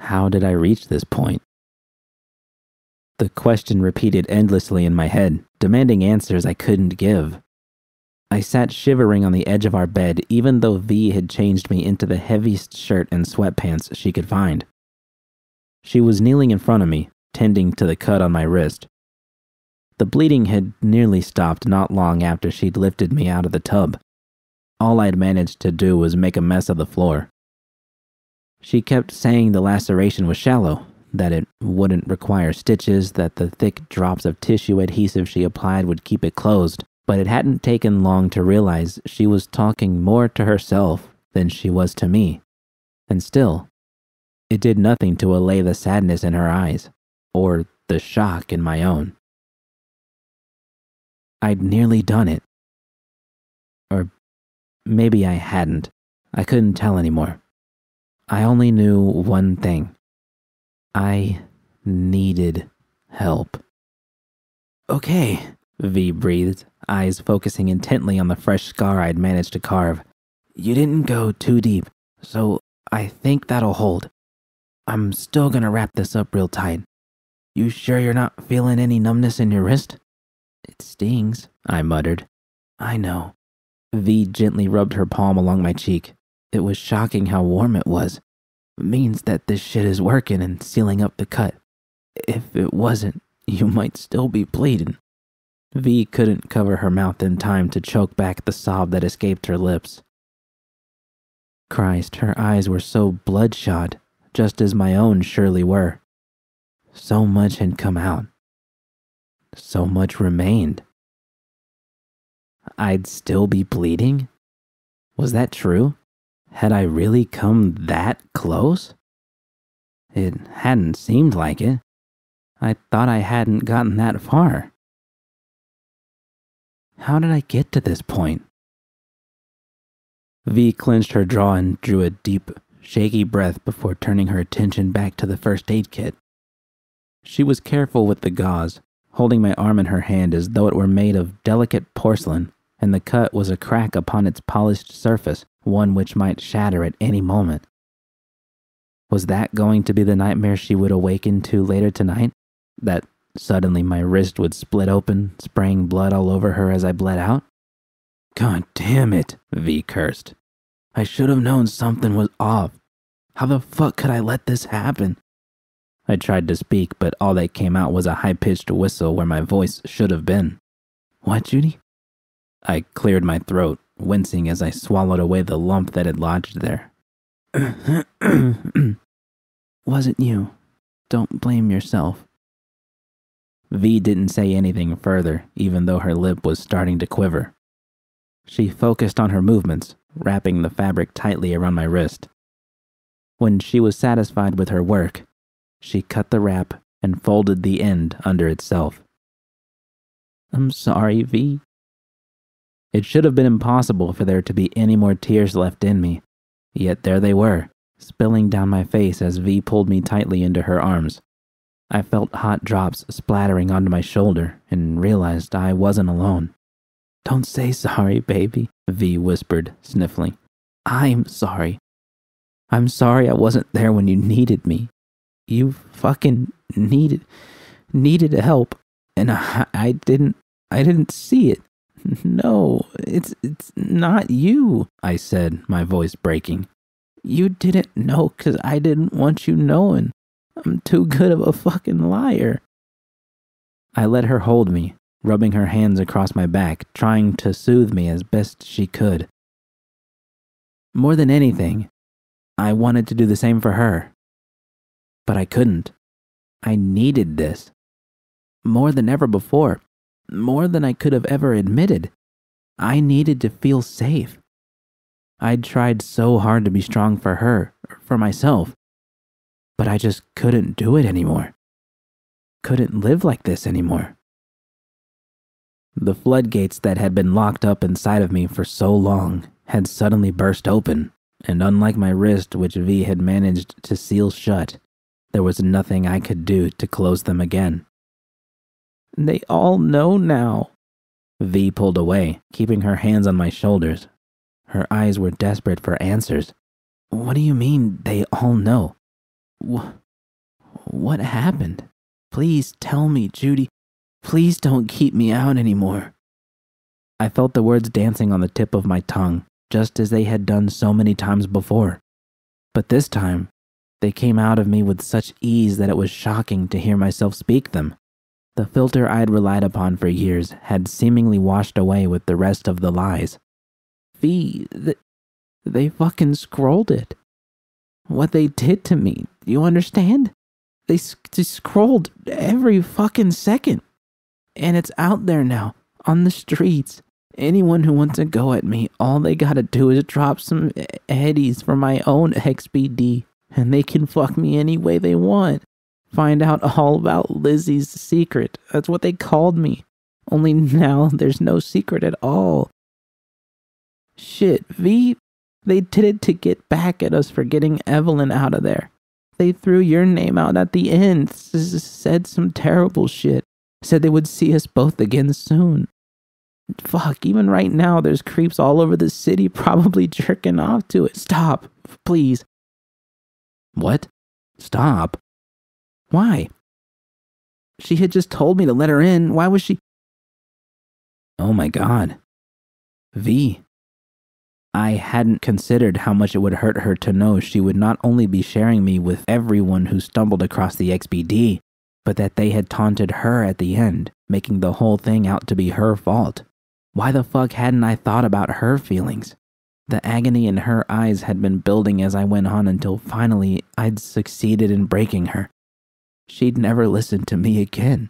How did I reach this point? The question repeated endlessly in my head, demanding answers I couldn't give. I sat shivering on the edge of our bed, even though V had changed me into the heaviest shirt and sweatpants she could find. She was kneeling in front of me, tending to the cut on my wrist. The bleeding had nearly stopped not long after she'd lifted me out of the tub. All I'd managed to do was make a mess of the floor. She kept saying the laceration was shallow, that it wouldn't require stitches, that the thick drops of tissue adhesive she applied would keep it closed, but it hadn't taken long to realize she was talking more to herself than she was to me. And still, it did nothing to allay the sadness in her eyes, or the shock in my own. I'd nearly done it. Or maybe I hadn't. I couldn't tell anymore. I only knew one thing. I needed help. Okay, V breathed, eyes focusing intently on the fresh scar I'd managed to carve. You didn't go too deep, so I think that'll hold. I'm still gonna wrap this up real tight. You sure you're not feeling any numbness in your wrist? It stings, I muttered. I know. V gently rubbed her palm along my cheek. It was shocking how warm it was means that this shit is working and sealing up the cut. If it wasn't, you might still be bleeding. V couldn't cover her mouth in time to choke back the sob that escaped her lips. Christ, her eyes were so bloodshot, just as my own surely were. So much had come out. So much remained. I'd still be bleeding? Was that true? Had I really come that close? It hadn't seemed like it. I thought I hadn't gotten that far. How did I get to this point? V clenched her jaw and drew a deep, shaky breath before turning her attention back to the first aid kit. She was careful with the gauze, holding my arm in her hand as though it were made of delicate porcelain and the cut was a crack upon its polished surface one which might shatter at any moment. Was that going to be the nightmare she would awaken to later tonight? That suddenly my wrist would split open, spraying blood all over her as I bled out? God damn it, V cursed. I should have known something was off. How the fuck could I let this happen? I tried to speak, but all that came out was a high pitched whistle where my voice should have been. What, Judy? I cleared my throat, wincing as I swallowed away the lump that had lodged there. Wasn't you. Don't blame yourself. V didn't say anything further, even though her lip was starting to quiver. She focused on her movements, wrapping the fabric tightly around my wrist. When she was satisfied with her work, she cut the wrap and folded the end under itself. I'm sorry, V, it should have been impossible for there to be any more tears left in me, yet there they were, spilling down my face as V pulled me tightly into her arms. I felt hot drops splattering onto my shoulder and realized I wasn't alone. Don't say sorry, baby, V whispered, sniffling. I'm sorry. I'm sorry I wasn't there when you needed me. You fucking needed needed help and I, I didn't I didn't see it. No, it's it's not you, I said, my voice breaking. You didn't know cuz I didn't want you knowing. I'm too good of a fucking liar. I let her hold me, rubbing her hands across my back, trying to soothe me as best she could. More than anything, I wanted to do the same for her. But I couldn't. I needed this. More than ever before more than I could have ever admitted. I needed to feel safe. I'd tried so hard to be strong for her, for myself, but I just couldn't do it anymore. Couldn't live like this anymore. The floodgates that had been locked up inside of me for so long had suddenly burst open, and unlike my wrist, which V had managed to seal shut, there was nothing I could do to close them again. They all know now. V pulled away, keeping her hands on my shoulders. Her eyes were desperate for answers. What do you mean they all know? Wh- what happened? Please tell me, Judy. Please don't keep me out anymore. I felt the words dancing on the tip of my tongue, just as they had done so many times before. But this time, they came out of me with such ease that it was shocking to hear myself speak them. The filter I'd relied upon for years had seemingly washed away with the rest of the lies. V, th- they fucking scrolled it. What they did to me, you understand? They, they scrolled every fucking second. And it's out there now, on the streets. Anyone who wants to go at me, all they gotta do is drop some eh, eddies for my own XBD, and they can fuck me any way they want. Find out all about Lizzie's secret. That's what they called me. Only now there's no secret at all. Shit, V, they did it to get back at us for getting Evelyn out of there. They threw your name out at the end, said some terrible shit, said they would see us both again soon. Fuck, even right now, there's creeps all over the city probably jerking off to it. Stop, please. What? Stop? Why? She had just told me to let her in. Why was she. Oh my god. V. I hadn't considered how much it would hurt her to know she would not only be sharing me with everyone who stumbled across the XBD, but that they had taunted her at the end, making the whole thing out to be her fault. Why the fuck hadn't I thought about her feelings? The agony in her eyes had been building as I went on until finally I'd succeeded in breaking her. She'd never listen to me again.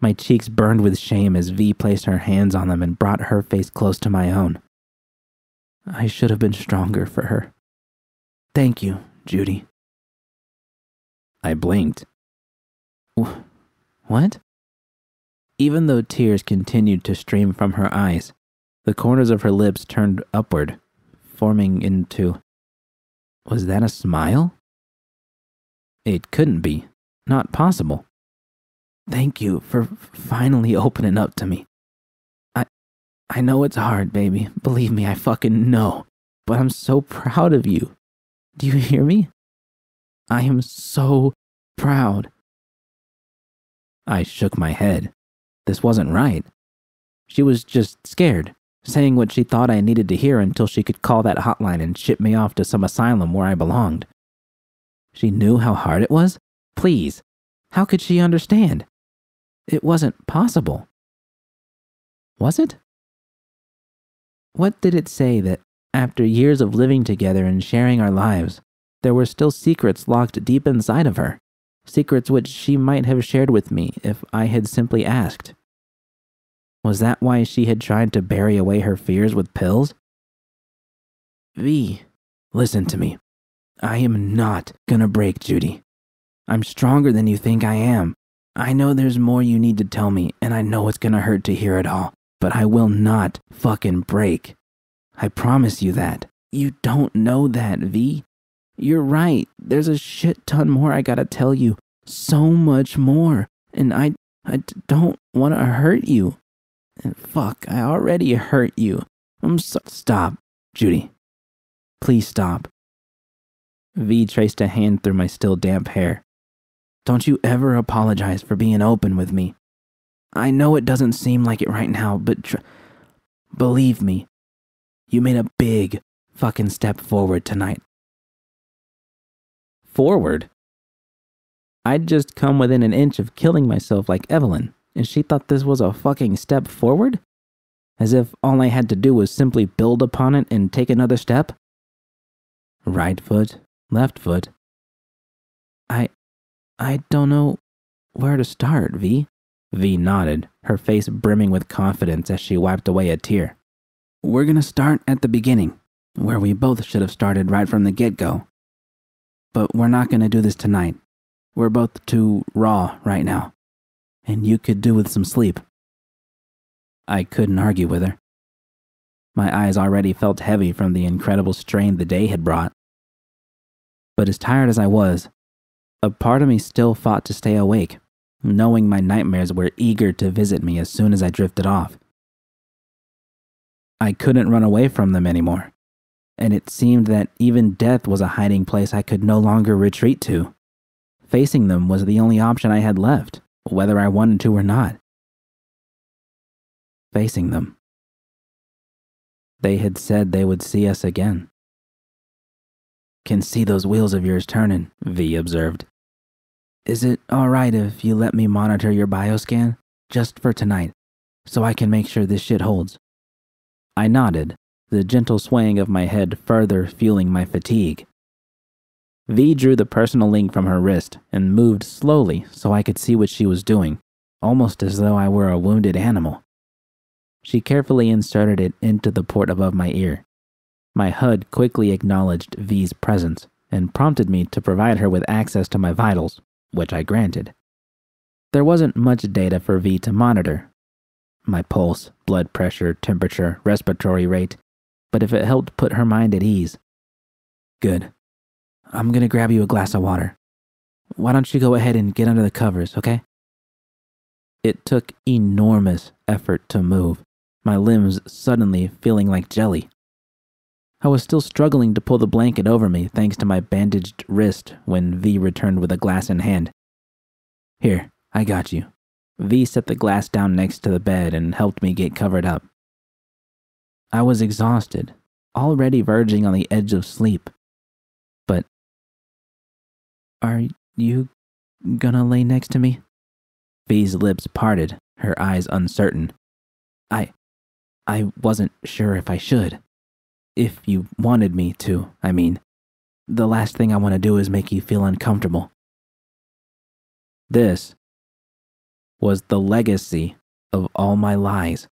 My cheeks burned with shame as V placed her hands on them and brought her face close to my own. I should have been stronger for her. Thank you, Judy. I blinked. What? Even though tears continued to stream from her eyes, the corners of her lips turned upward, forming into. Was that a smile? It couldn't be. Not possible. Thank you for finally opening up to me. I I know it's hard, baby. Believe me, I fucking know. But I'm so proud of you. Do you hear me? I am so proud. I shook my head. This wasn't right. She was just scared, saying what she thought I needed to hear until she could call that hotline and ship me off to some asylum where I belonged. She knew how hard it was? Please, how could she understand? It wasn't possible. Was it? What did it say that, after years of living together and sharing our lives, there were still secrets locked deep inside of her? Secrets which she might have shared with me if I had simply asked. Was that why she had tried to bury away her fears with pills? V, listen to me. I am not gonna break, Judy. I'm stronger than you think I am. I know there's more you need to tell me, and I know it's gonna hurt to hear it all, but I will not fucking break. I promise you that. You don't know that, V. You're right. There's a shit ton more I gotta tell you. So much more. And I, I don't want to hurt you. And fuck, I already hurt you. I'm so. Stop, Judy. Please stop. V traced a hand through my still damp hair. Don't you ever apologize for being open with me. I know it doesn't seem like it right now, but tr- believe me, you made a big fucking step forward tonight. Forward? I'd just come within an inch of killing myself like Evelyn, and she thought this was a fucking step forward? As if all I had to do was simply build upon it and take another step? Right foot, left foot. I. I don't know where to start, V. V nodded, her face brimming with confidence as she wiped away a tear. We're gonna start at the beginning, where we both should have started right from the get go. But we're not gonna do this tonight. We're both too raw right now, and you could do with some sleep. I couldn't argue with her. My eyes already felt heavy from the incredible strain the day had brought. But as tired as I was, a part of me still fought to stay awake, knowing my nightmares were eager to visit me as soon as I drifted off. I couldn't run away from them anymore. and it seemed that even death was a hiding place I could no longer retreat to. Facing them was the only option I had left, whether I wanted to or not. Facing them. They had said they would see us again. Can see those wheels of yours turning, V observed. Is it alright if you let me monitor your bioscan? Just for tonight, so I can make sure this shit holds. I nodded, the gentle swaying of my head further fueling my fatigue. V drew the personal link from her wrist and moved slowly so I could see what she was doing, almost as though I were a wounded animal. She carefully inserted it into the port above my ear. My HUD quickly acknowledged V's presence and prompted me to provide her with access to my vitals, which I granted. There wasn't much data for V to monitor my pulse, blood pressure, temperature, respiratory rate, but if it helped put her mind at ease. Good. I'm gonna grab you a glass of water. Why don't you go ahead and get under the covers, okay? It took enormous effort to move, my limbs suddenly feeling like jelly. I was still struggling to pull the blanket over me thanks to my bandaged wrist when V returned with a glass in hand. Here, I got you. V set the glass down next to the bed and helped me get covered up. I was exhausted, already verging on the edge of sleep. But are you gonna lay next to me? V's lips parted, her eyes uncertain. I I wasn't sure if I should. If you wanted me to, I mean. The last thing I want to do is make you feel uncomfortable. This was the legacy of all my lies.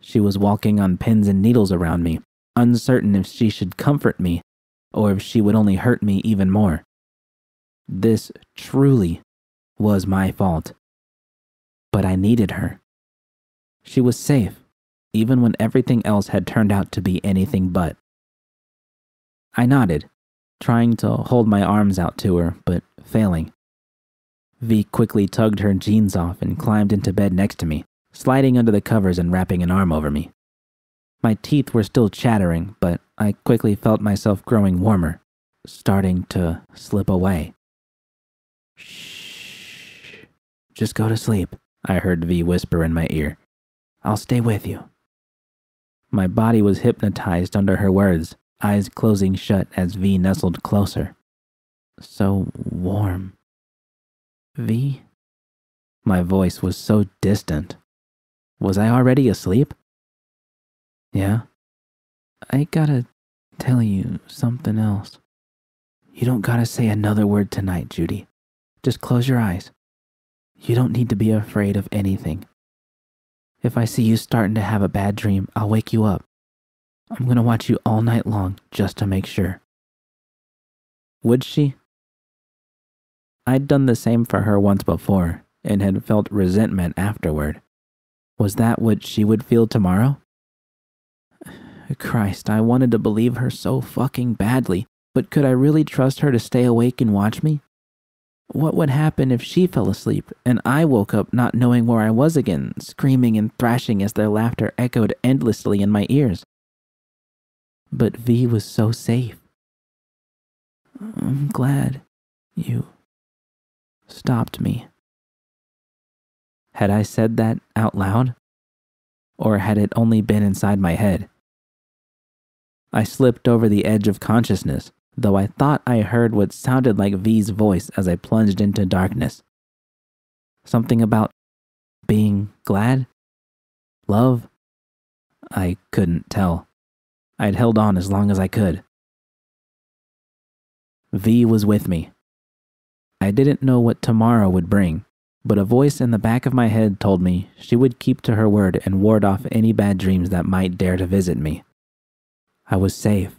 She was walking on pins and needles around me, uncertain if she should comfort me or if she would only hurt me even more. This truly was my fault. But I needed her. She was safe, even when everything else had turned out to be anything but. I nodded, trying to hold my arms out to her, but failing. V quickly tugged her jeans off and climbed into bed next to me, sliding under the covers and wrapping an arm over me. My teeth were still chattering, but I quickly felt myself growing warmer, starting to slip away. Shh. Just go to sleep, I heard V whisper in my ear. I'll stay with you. My body was hypnotized under her words, eyes closing shut as V nestled closer. So warm. V? My voice was so distant. Was I already asleep? Yeah. I gotta tell you something else. You don't gotta say another word tonight, Judy. Just close your eyes. You don't need to be afraid of anything. If I see you starting to have a bad dream, I'll wake you up. I'm gonna watch you all night long just to make sure. Would she? I'd done the same for her once before and had felt resentment afterward. Was that what she would feel tomorrow? Christ, I wanted to believe her so fucking badly, but could I really trust her to stay awake and watch me? What would happen if she fell asleep and I woke up not knowing where I was again, screaming and thrashing as their laughter echoed endlessly in my ears? But V was so safe. I'm glad you stopped me. Had I said that out loud? Or had it only been inside my head? I slipped over the edge of consciousness, though I thought I heard what sounded like V's voice as I plunged into darkness. Something about being glad? Love? I couldn't tell. I'd held on as long as I could. V was with me, I didn't know what tomorrow would bring, but a voice in the back of my head told me she would keep to her word and ward off any bad dreams that might dare to visit me. I was safe.